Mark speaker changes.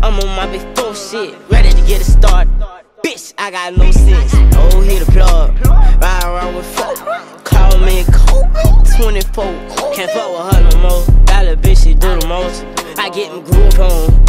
Speaker 1: I'm on my before shit, ready to get it started. Bitch, I got no sense. Oh, hit the plug. Ride around with four. Call me Coke. 24. Can't fuck with her no more. Dollar bitch, she do the most. I get them groove on.